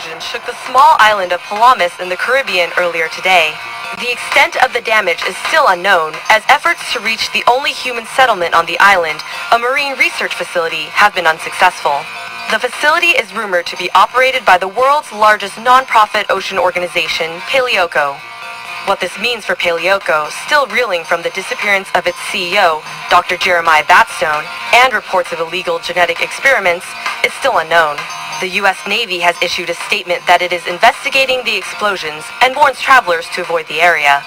Massive explosions shook the small island of Palamas in the Caribbean earlier today. The extent of the damage is still unknown, as efforts to reach the only human settlement on the island, a marine research facility, have been unsuccessful. The facility is rumored to be operated by the world's largest non-profit ocean organization, Paleoco. What this means for Paleoco, still reeling from the disappearance of its CEO, Dr. Jeremiah Batstone, and reports of illegal genetic experiments, is still unknown. The U.S. Navy has issued a statement that it is investigating the explosions and warns travelers to avoid the area.